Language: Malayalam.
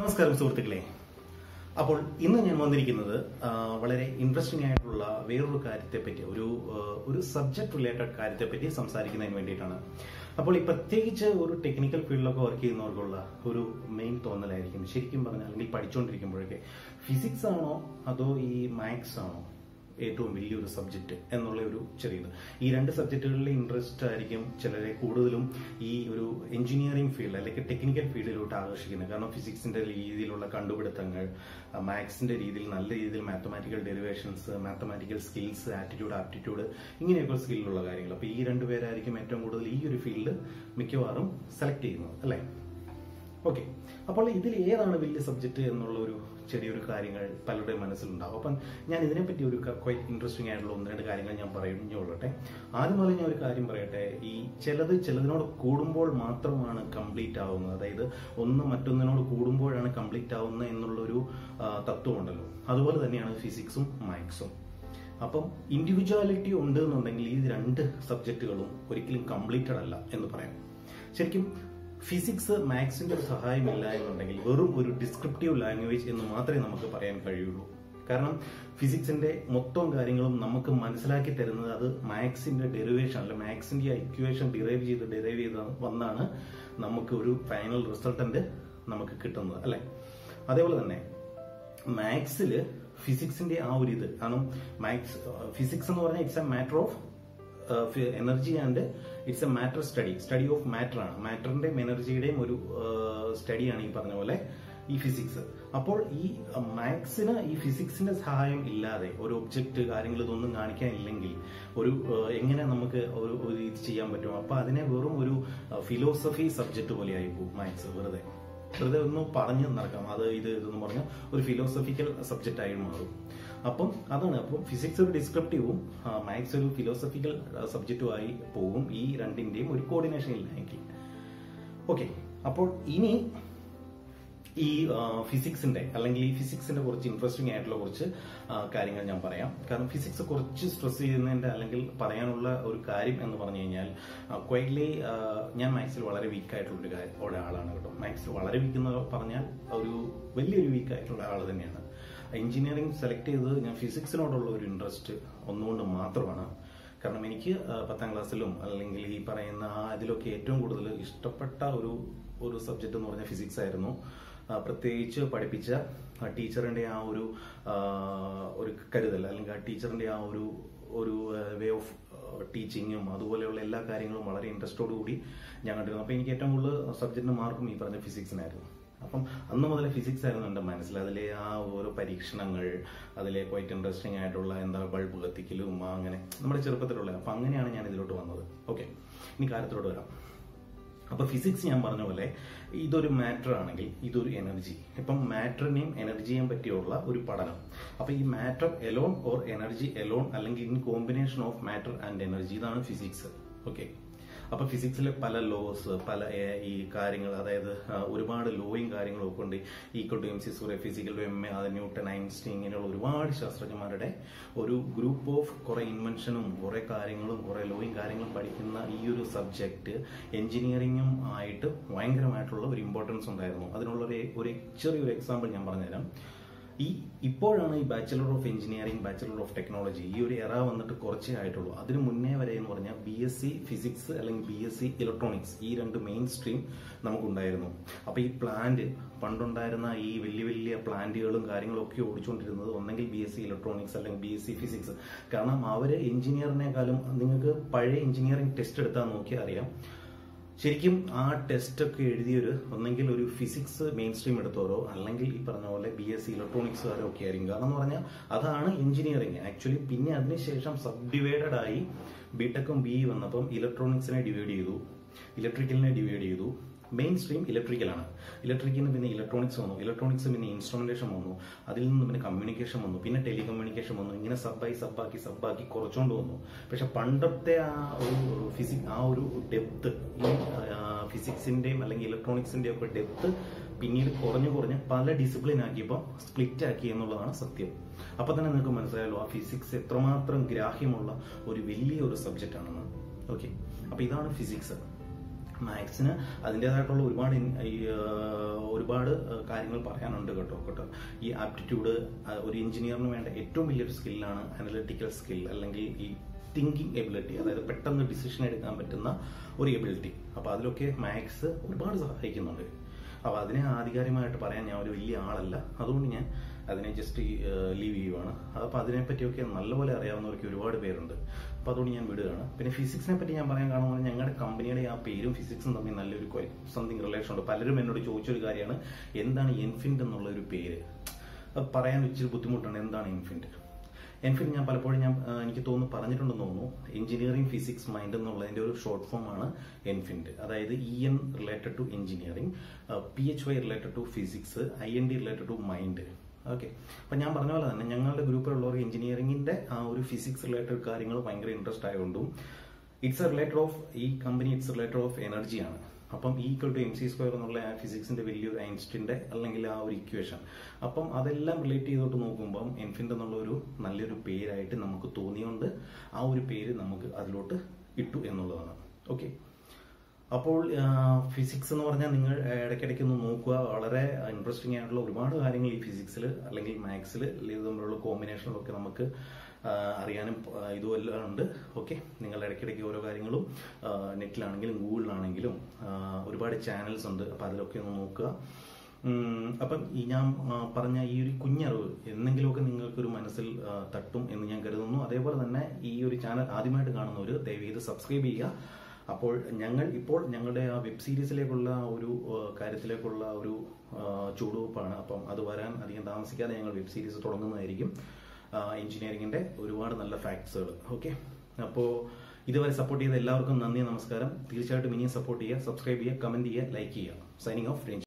നമസ്കാരം സുഹൃത്തുക്കളെ. അപ്പോൾ ഇന്ന് ഞാൻ വന്നിരിക്കുന്നത് വളരെ ഇൻട്രസ്റ്റിംഗ് ആയിട്ടുള്ള വേറൊരു കാര്യത്തെപ്പറ്റി ഒരു ഒരു സബ്ജക്ട് റിലേറ്റഡ് കാര്യത്തെപ്പറ്റി സംസാരിക്കുന്നതിന് വേണ്ടിയിട്ടാണ്. അപ്പോൾ ഈ പ്രത്യേകിച്ച് ഒരു ടെക്നിക്കൽ ഫീൽഡിലൊക്കെ വർക്ക് ചെയ്യുന്നവർക്കുള്ള ഒരു മെയിൻ തോന്നലായിരിക്കും. ശരിക്കും പറഞ്ഞാൽ അല്ലെങ്കിൽ പഠിച്ചുകൊണ്ടിരിക്കുമ്പോഴൊക്കെ ഫിസിക്സ് ആണോ അതോ ഈ മാത്സ് ആണോ? ഏറ്റവും വലിയൊരു സബ്ജക്റ്റ് എന്നുള്ള ഒരു ചെറിയത്. ഈ രണ്ട് സബ്ജക്റ്റുകളിലെ ഇൻട്രസ്റ്റ് ആയിരിക്കും ചിലരെ കൂടുതലും ഈ ഒരു എഞ്ചിനീയറിംഗ് ഫീൽഡ് അല്ലെങ്കിൽ ടെക്നിക്കൽ ഫീൽഡിലോട്ട് ആകർഷിക്കുന്നത്. കാരണം ഫിസിക്സിന്റെ രീതിയിലുള്ള കണ്ടുപിടുത്തങ്ങൾ മാത്സിന്റെ രീതിയിൽ നല്ല രീതിയിൽ mathematical derivations mathematical skills attitude aptitude ഇങ്ങനെയൊക്കെ സ്കില്ലുള്ള കാര്യങ്ങൾ. അപ്പോൾ ഈ രണ്ടുപേരായിരിക്കും ഏറ്റവും കൂടുതൽ ഈ ഒരു ഫീൽഡ് മിക്കവാറും സെലക്ട് ചെയ്യുന്നത് അല്ലേ? ഓക്കെ അപ്പോൾ ഇതിൽ ഏതാണ് വലിയ സബ്ജക്റ്റ് എന്നുള്ള ഒരു ചെറിയൊരു കാര്യങ്ങൾ പലരുടെയും മനസ്സിലുണ്ടാവും. അപ്പം ഞാൻ ഇതിനെപ്പറ്റി ഒരു ക്വൈറ്റ് ഇൻട്രസ്റ്റിംഗ് ആയിട്ടുള്ള ഒന്ന് രണ്ട് കാര്യങ്ങൾ ഞാൻ പറയുന്നുള്ളട്ടെ ആദ്യം മുതൽ ഞാൻ ഒരു കാര്യം പറയട്ടെ. ഈ ചിലത് ചിലതിനോട് കൂടുമ്പോൾ മാത്രമാണ് കംപ്ലീറ്റ് ആവുന്നത്. അതായത് ഒന്ന് മറ്റൊന്നിനോട് കൂടുമ്പോഴാണ് കംപ്ലീറ്റ് ആവുന്നത് എന്നുള്ളൊരു തത്വം തത്വമുണ്ടല്ലോ. അതുപോലെ തന്നെയാണ് ഫിസിക്സും മാത്സും അപ്പം ഇൻഡിവിജ്വാലിറ്റി ഉണ്ട് എന്നുണ്ടെങ്കിൽ ഈ രണ്ട് സബ്ജക്റ്റുകളും ഒരിക്കലും കംപ്ലീറ്റഡ് അല്ല എന്ന് പറയാം. ശരിക്കും ഫിസിക്സ് മാത്സിന്റെ ഒരു സഹായമില്ല എന്നുണ്ടെങ്കിൽ വെറും ഒരു ഡിസ്ക്രിപ്റ്റീവ് ലാംഗ്വേജ് എന്ന് മാത്രമേ നമുക്ക് പറയാൻ കഴിയുള്ളൂ. കാരണം ഫിസിക്സിന്റെ മൊത്തം കാര്യങ്ങളും നമുക്ക് മനസ്സിലാക്കി തരുന്നത് അത് മാത്സിന്റെ ഡെറിവേഷൻ അല്ല മാത്സിന്റെ ഇക്വേഷൻ ഡിറൈവ് ചെയ്ത് ഡിറൈവ് ചെയ്ത് വന്നാണ് നമുക്ക് ഒരു ഫൈനൽ റിസൾട്ടന്റ് നമുക്ക് കിട്ടുന്നത് അല്ലെ? അതേപോലെ തന്നെ മാത്സിൽ ഫിസിക്സിന്റെ ആ ഒരു ഇത് കാരണം മാത്സ് ഫിസിക്സ് എന്ന് പറഞ്ഞാൽ it's a matter of energy and it's a matter study study of matter ആണ്. മാറ്ററിന്റെയും എനർജിയുടെയും ഒരു സ്റ്റഡിയാണ് ഈ പറഞ്ഞ പോലെ ഈ ഫിസിക്സ് അപ്പോൾ ഈ മാത്സിന് ഈ ഫിസിക്സിന്റെ സഹായം ഇല്ലാതെ ഒരു ഒബ്ജക്റ്റ് കാര്യങ്ങൾ ഇതൊന്നും കാണിക്കാനില്ലെങ്കിൽ ഒരു എങ്ങനെ നമുക്ക് ഒരു ഇത് ചെയ്യാൻ പറ്റും? അപ്പൊ അതിനെ വെറും ഒരു ഫിലോസഫി സബ്ജക്ട് പോലെ ആയി പോകും മാത്സ് വെറുതെ. വെറുതെ ഒന്ന് പറഞ്ഞ് നടക്കാം. അത് ഇത് ഇതെന്ന് പറഞ്ഞ ഒരു ഫിലോസഫിക്കൽ സബ്ജക്റ്റ് ആയി മാറും. അപ്പം അതാണ്. അപ്പം ഫിസിക്സ് ഒരു ഡിസ്ക്രിപ്റ്റീവും മാത്സ് ഒരു ഫിലോസഫിക്കൽ സബ്ജക്റ്റുമായി പോകും ഈ രണ്ടിന്റെയും ഒരു കോർഡിനേഷൻ ഇല്ലെങ്കിൽ ഓക്കെ അപ്പോൾ ഇനി ഈ ഫിസിക്സിന്റെ അല്ലെങ്കിൽ ഈ ഫിസിക്സിന്റെ കുറച്ച് ഇൻട്രസ്റ്റിംഗ് ആയിട്ടുള്ള കുറച്ച് കാര്യങ്ങൾ ഞാൻ പറയാം. കാരണം ഫിസിക്സ് കുറച്ച് സ്ട്രെസ് ചെയ്യുന്നതിന്റെ അല്ലെങ്കിൽ പറയാനുള്ള ഒരു കാര്യം എന്ന് പറഞ്ഞു കഴിഞ്ഞാൽ ക്വൈറ്റ്ലി ഞാൻ മാത്സിൽ വളരെ വീക്ക് ആയിട്ടുള്ള ഒരു ഒരാളാണ് കേട്ടോ. മാത്സിൽ വളരെ വീക്ക് എന്ന് പറഞ്ഞാൽ ഒരു വലിയൊരു വീക്ക് ആയിട്ടുള്ള ആൾ തന്നെയാണ്. എഞ്ചിനീയറിംഗ് സെലക്ട് ചെയ്തത് ഞാൻ ഫിസിക്സിനോടുള്ള ഒരു ഇൻട്രസ്റ്റ് ഒന്നുകൊണ്ട് മാത്രമാണ്. കാരണം എനിക്ക് പത്താം ക്ലാസ്സിലും അല്ലെങ്കിൽ ഈ പറയുന്ന ആ ഇതിലൊക്കെ ഏറ്റവും കൂടുതൽ ഇഷ്ടപ്പെട്ട ഒരു ഒരു സബ്ജക്റ്റ് എന്ന് പറഞ്ഞാൽ ഫിസിക്സ് ആയിരുന്നു. പ്രത്യേകിച്ച് പഠിപ്പിച്ച ആ ടീച്ചറിന്റെ ആ ഒരു ഒരു കരുതൽ അല്ലെങ്കിൽ ആ ടീച്ചറിന്റെ ആ ഒരു ഒരു വേ ഓഫ് ടീച്ചിങ്ങും അതുപോലെയുള്ള എല്ലാ കാര്യങ്ങളും വളരെ ഇൻട്രസ്റ്റോടു കൂടി ഞാൻ കണ്ടിരുന്നു. അപ്പൊ എനിക്ക് ഏറ്റവും കൂടുതൽ സബ്ജക്റ്റിന് മാർക്കും ഈ പറഞ്ഞ ഫിസിക്സിനായിരുന്നു അപ്പം അന്ന് മുതൽ ഫിസിക്സ് ആയിരുന്നു എന്റെ മനസ്സിൽ. അതിലെ ആ ഓരോ പരീക്ഷണങ്ങൾ അതിലെ ക്വൈറ്റ് ഇൻട്രസ്റ്റിംഗ് ആയിട്ടുള്ള എന്താ ബൾബ് കത്തിക്കലും അങ്ങനെ നമ്മുടെ ചെറുപ്പത്തിലുള്ള. അപ്പം അങ്ങനെയാണ് ഞാൻ ഇതിലോട്ട് വന്നത്. ഓക്കെ ഇനി കാര്യത്തിലോട്ട് വരാം. അപ്പൊ ഫിസിക്സ് ഞാൻ പറഞ്ഞ പോലെ ഇതൊരു മാറ്റർ ആണെങ്കിൽ ഇതൊരു എനർജി ഇപ്പം മാറ്ററിനെയും എനർജിയെയും പറ്റിയുള്ള ഒരു പഠനം. അപ്പൊ ഈ matter alone or energy alone അല്ലെങ്കിൽ in combination of matter and energy ഇതാണ് ഫിസിക്സ് ഓക്കെ അപ്പൊ ഫിസിക്സിലെ പല ലോസ് പല ഈ കാര്യങ്ങൾ അതായത് ഒരുപാട് ലോയും കാര്യങ്ങളും ഒക്കെ ഉണ്ട്. ഈക്വൽ ടു എം സി സൂര്യ ഫിസിക്കൽ ടു എം എ അത് ന്യൂട്ടൺ ഐൻസ്റ്റീൻ ഇങ്ങനെയുള്ള ഒരുപാട് ശാസ്ത്രജ്ഞന്മാരുടെ ഒരു ഗ്രൂപ്പ് ഓഫ് കുറെ ഇൻവെൻഷനും കുറെ കാര്യങ്ങളും കുറെ ലോയും കാര്യങ്ങളും പഠിക്കുന്ന ഈ ഒരു സബ്ജക്ട് എഞ്ചിനീയറിംഗും ആയിട്ട് ഭയങ്കരമായിട്ടുള്ള ഒരു ഇമ്പോർട്ടൻസ് ഉണ്ടായിരുന്നു. അതിനുള്ള ഒരു ചെറിയൊരു എക്സാമ്പിൾ ഞാൻ പറഞ്ഞുതരാം. ഈ ഇപ്പോഴാണ് ഈ bachelor of engineering bachelor of technology ഈ ഒരു എറ വന്നിട്ട് കുറച്ചേ ആയിട്ടുള്ളൂ. അതിന് മുന്നേ വരെ എന്ന് പറഞ്ഞാൽ ബി എസ് സി ഫിസിക്സ് അല്ലെങ്കിൽ ബി എസ് സി ഇലക്ട്രോണിക്സ് ഈ രണ്ട് മെയിൻ സ്ട്രീം നമുക്കുണ്ടായിരുന്നു. അപ്പോൾ ഈ പ്ലാന്റ് പണ്ടുണ്ടായിരുന്ന ഈ വലിയ വലിയ പ്ലാന്റുകളും കാര്യങ്ങളും ഒക്കെ ഓടിച്ചുകൊണ്ടിരുന്നത് ഒന്നെങ്കിൽ ബി എസ് സി ഇലക്ട്രോണിക്സ് അല്ലെങ്കിൽ ബി എസ് സി ഫിസിക്സ് കാരണം അവർ എഞ്ചിനീയറിനേക്കാളും നിങ്ങൾക്ക് പഴയ എഞ്ചിനീയറിംഗ് ടെസ്റ്റ് എടുത്താൽ നോക്കിയാൽ അറിയാം. ശരിക്കും ആ ടെസ്റ്റ് ഒക്കെ എഴുതിയൊരു ഒന്നെങ്കിൽ ഒരു ഫിസിക്സ് മെയിൻ സ്ട്രീം എടുത്തവരോ അല്ലെങ്കിൽ ഈ പറഞ്ഞ പോലെ ബി എസ് സി ഇലക്ട്രോണിക്സുകാരോ ഒക്കെ ആയിരിക്കും. കാരണം എന്ന് പറഞ്ഞാൽ അതാണ് എഞ്ചിനീയറിംഗ് ആക്ച്വലി പിന്നെ അതിനുശേഷം സബ് ഡിവൈഡഡ് ആയി ബിടെക്കും ബി വന്നപ്പം ഇലക്ട്രോണിക്സിനെ ഡിവൈഡ് ചെയ്തു. ഇലക്ട്രിക്കലിനെ ഡിവൈഡ് ചെയ്തു. മെയിൻ സ്ട്രീം ഇലക്ട്രിക്കലാണ് ഇലക്ട്രിക്കലിന് പിന്നെ ഇലക്ട്രോണിക്സ് വന്നു. ഇലക്ട്രോണിക്സ് പിന്നെ ഇൻസ്ട്രുമെന്റേഷൻ വന്നു. അതിൽ നിന്ന് പിന്നെ കമ്മ്യൂണിക്കേഷൻ വന്നു. പിന്നെ ടെലികമ്മ്യൂണിക്കേഷൻ വന്നു. ഇങ്ങനെ സബ്ബായി സബ്ബാക്കി സബ്ബാക്കി കുറച്ചുകൊണ്ട് വന്നു. പക്ഷെ പണ്ടത്തെ ആ ഒരു ഫിസിക് ആ ഒരു ഡെപ്ത് ഈ ഫിസിക്സിന്റെയും അല്ലെങ്കിൽ ഇലക്ട്രോണിക്സിന്റെയും ഒക്കെ ഡെപ്ത് പിന്നീട് കുറഞ്ഞു കുറഞ്ഞ് പല ഡിസിപ്ലിൻ ആക്കിയപ്പോൾ സ്പ്ലിറ്റ് ആക്കി എന്നുള്ളതാണ് സത്യം. അപ്പൊ തന്നെ നിങ്ങൾക്ക് മനസ്സിലായല്ലോ ആ ഫിസിക്സ് എത്രമാത്രം ഗ്രാഹ്യമുള്ള ഒരു വലിയ ഒരു സബ്ജക്റ്റ് ആണെന്ന്. ഓക്കെ അപ്പൊ ഇതാണ് ഫിസിക്സ് മാത്സിന് അതിന്റെതായിട്ടുള്ള ഒരുപാട് ഒരുപാട് കാര്യങ്ങൾ പറയാനുണ്ട് കേട്ടോ കേട്ടോ. ഈ ആപ്റ്റിറ്റ്യൂഡ് ഒരു എഞ്ചിനീയറിന് വേണ്ട ഏറ്റവും വലിയൊരു സ്കില്ലാണ് അനലിറ്റിക്കൽ സ്കിൽ അല്ലെങ്കിൽ ഈ തിങ്കിങ് എബിലിറ്റി അതായത് പെട്ടെന്ന് ഡിസിഷൻ എടുക്കാൻ പറ്റുന്ന ഒരു എബിലിറ്റി അപ്പോൾ അതിലൊക്കെ മാത്സ് ഒരുപാട് സഹായിക്കുന്നുണ്ട്. അപ്പോൾ അതിനെ ആധികാരികമായിട്ട് പറയാൻ ഞാൻ ഒരു വലിയ ആളല്ല. അതുകൊണ്ട് ഞാൻ അതിനെ ജസ്റ്റ് ലീവ് ചെയ്യുവാണ്. അപ്പോൾ അതിനെപ്പറ്റിയൊക്കെ നല്ലപോലെ അറിയാവുന്നവർക്ക് ഒരുപാട് പേരുണ്ട്. അപ്പോൾ അതുകൊണ്ട് ഞാൻ വിടുകയാണ്. പിന്നെ ഫിസിക്സിനെ പറ്റി ഞാൻ പറയാൻ കാണുമ്പോൾ ഞങ്ങളുടെ കമ്പനിയുടെ ആ പേരും ഫിസിക്സും തമ്മിൽ നല്ലൊരു സംതിങ് റിലേഷൻ ഉണ്ട്. പലരും എന്നോട് ചോദിച്ചൊരു കാര്യമാണ് എന്താണ് എൻഫിൻഡ് എന്നുള്ള ഒരു പേര് പറയാൻ ഇച്ചിരി ബുദ്ധിമുട്ടാണ് എന്താണ് ഇൻഫിന്റ് എൻഫിൻ ഞാൻ പലപ്പോഴും ഞാൻ എനിക്ക് തോന്നുന്നു പറഞ്ഞിട്ടുണ്ടെന്ന് തോന്നുന്നു. എഞ്ചിനീയറിംഗ് ഫിസിക്സ് മൈൻഡ് എന്നുള്ളതിന്റെ ഒരു ഷോർട്ട് ഫോം ആണ് എൻഫിന്റ് അതായത് E N related to engineering P H Y related to physics I N D related to mind okay അപ്പം ഞാൻ പറഞ്ഞ പോലെ തന്നെ ഞങ്ങളുടെ ഗ്രൂപ്പിലുള്ളവർക്ക് എഞ്ചിനീയറിംഗിന്റെ ആ ഒരു ഫിസിക്സ് റിലേറ്റഡ് കാര്യങ്ങൾ ഭയങ്കര ഇൻട്രസ്റ്റ് ആയതുകൊണ്ടും ഇറ്റ്സ് റിലേറ്റഡ് ഓഫ് ഈ കമ്പനി ഇറ്റ്സ് റിലേറ്റഡ് ഓഫ് എനർജിയാണ് അപ്പം equal to M C square എന്നുള്ള ആ ഫിസിക്സിന്റെ വലിയൊരു ഐൻസ്റ്റിന്റെ അല്ലെങ്കിൽ ആ ഒരു ഇക്വേഷൻ അപ്പം അതെല്ലാം റിലേറ്റ് ചെയ്തോട്ട് നോക്കുമ്പം എൻഫിൻഡ് എന്നുള്ള ഒരു നല്ലൊരു പേരായിട്ട് നമുക്ക് തോന്നിയോണ്ട് ആ ഒരു പേര് നമുക്ക് അതിലോട്ട് ഇട്ടു എന്നുള്ളതാണ്. ഓക്കെ അപ്പോൾ ഫിസിക്സ് എന്ന് പറഞ്ഞാൽ നിങ്ങൾ ഇടയ്ക്കിടയ്ക്ക് ഒന്ന് നോക്കുക. വളരെ ഇൻട്രസ്റ്റിംഗ് ആയിട്ടുള്ള ഒരുപാട് കാര്യങ്ങൾ ഈ ഫിസിക്സിൽ അല്ലെങ്കിൽ മാത്സിൽ ഇത് തമ്മിലുള്ള കോമ്പിനേഷനിലൊക്കെ നമുക്ക് അറിയാനും ഇതുമെല്ലാം ഉണ്ട്. ഓക്കെ നിങ്ങൾ ഇടയ്ക്കിടയ്ക്ക് ഓരോ കാര്യങ്ങളും നെറ്റിലാണെങ്കിലും ഗൂഗിളിലാണെങ്കിലും ഒരുപാട് ചാനൽസ് ഉണ്ട്. അപ്പം അതിലൊക്കെ ഒന്ന് നോക്കുക. അപ്പം ഈ ഞാൻ പറഞ്ഞ ഈ ഒരു കുഞ്ഞറിവ് എന്തെങ്കിലുമൊക്കെ നിങ്ങൾക്കൊരു മനസ്സിൽ തട്ടും എന്ന് ഞാൻ കരുതുന്നു. അതേപോലെ തന്നെ ഈ ഒരു ചാനൽ ആദ്യമായിട്ട് കാണുന്നവർ ദയവ് ചെയ്ത് സബ്സ്ക്രൈബ് ചെയ്യുക. അപ്പോൾ ഞങ്ങൾ ഇപ്പോൾ ഞങ്ങളുടെ ആ വെബ് സീരീസിലേക്കുള്ള ഒരു കാര്യത്തിലേക്കുള്ള ഒരു ചുവടുവെപ്പാണ് അപ്പം അത് വരാൻ അധികം താമസിക്കാതെ ഞങ്ങൾ വെബ് സീരീസ് തുടങ്ങുന്നതായിരിക്കും. എഞ്ചിനീയറിംഗിന്റെ ഒരുപാട് നല്ല ഫാക്ട്സുകൾ ഓക്കെ അപ്പോൾ ഇതുവരെ സപ്പോർട്ട് ചെയ്ത എല്ലാവർക്കും നന്ദി നമസ്കാരം. തീർച്ചയായിട്ടും ഇനിയും സപ്പോർട്ട് ചെയ്യുക സബ്സ്ക്രൈബ് ചെയ്യുക കമന്റ് ചെയ്യുക ലൈക്ക് ചെയ്യുക. Signing off